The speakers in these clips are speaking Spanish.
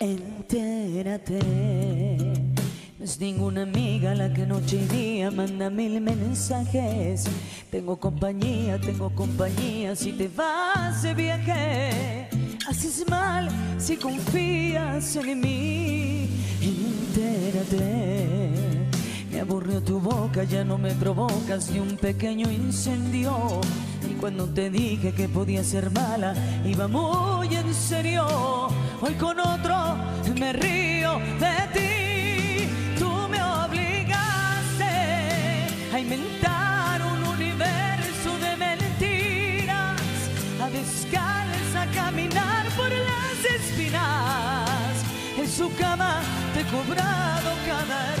Entérate, no es ninguna amiga la que noche y día manda mil mensajes. Tengo compañía, tengo compañía si te vas de viaje. Haces mal si confías en mí. Entérate, me aburrió tu boca, ya no me provocas ni un pequeño incendio. Y cuando te dije que podía ser mala, iba muy en serio. Hoy con otro me río de ti. Tú me obligaste a inventar un universo de mentiras, a descalza caminar por las espinas. En su cama te he cobrado cada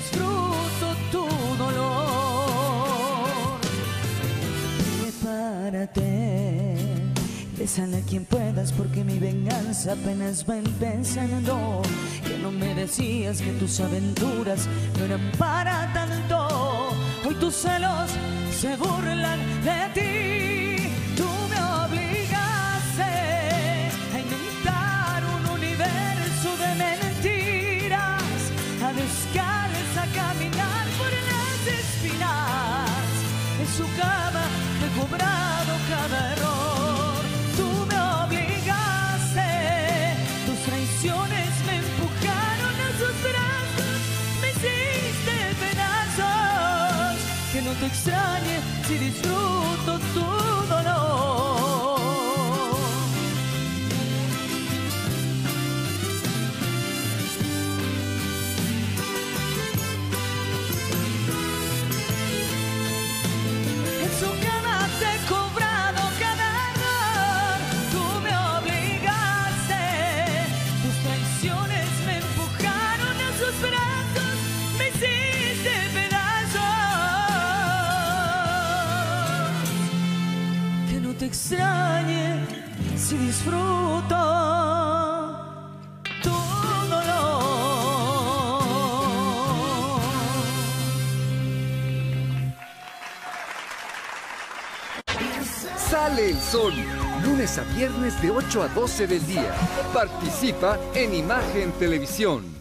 disfruto tu dolor. Prepárate, bésale a quien puedas porque mi venganza apenas va empezando. Que no me decías que tus aventuras no eran para tanto. Hoy tus celos se burlan de ti. Tú caminar por las espinas. En su cama he cobrado cada error. Tú me obligaste, tus traiciones me empujaron a sus brazos, me hiciste pedazos. Que no te extrañe si disfruto tu dolor. Te extrañe si disfruto tu dolor. Sale el sol, lunes a viernes de 8 a 12 del día. Participa en Imagen Televisión.